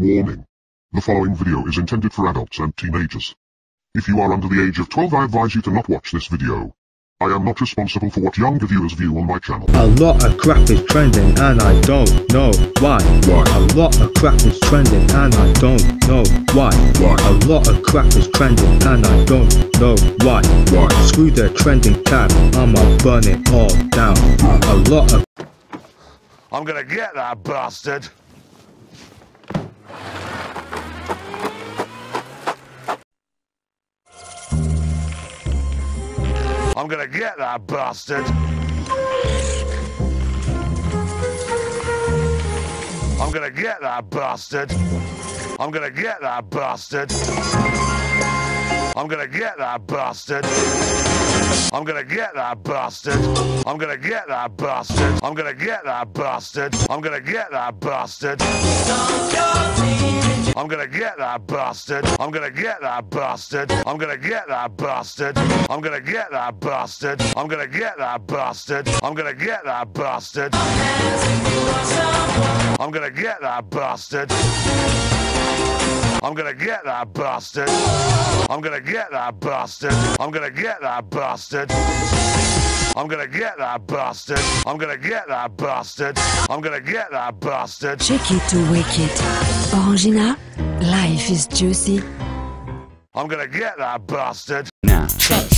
Warning. The following video is intended for adults and teenagers. If you are under the age of 12 I advise you to not watch this video. I am not responsible for what younger viewers view on my channel. A lot of crap is trending and I don't know why. Why? A lot of crap is trending and I don't know why. Why? A lot of crap is trending and I don't know why. Why? Screw the trending tab, I'ma burn it all down. A lot of I'm gonna get that bastard. I'm gonna get that bastard. I'm gonna get that bastard. I'm gonna get that bastard. I'm gonna get that bastard. I'm gonna get that bastard. I'm gonna get that bastard. I'm gonna get that bastard. I'm gonna get that bastard. I'm gonna get that bastard. I'm gonna get that bastard. I'm gonna get that bastard. I'm gonna get that bastard. I'm gonna get that bastard. I'm gonna get that bastard. I'm gonna get that bastard. I'm gonna get that bastard. I'm gonna get that bastard. I'm gonna get that bastard. I'm gonna get that bastard. I'm gonna get that bastard. I'm gonna get that bastard. Check it to wake it. Orangina, life is juicy. I'm gonna get that bastard. Now, check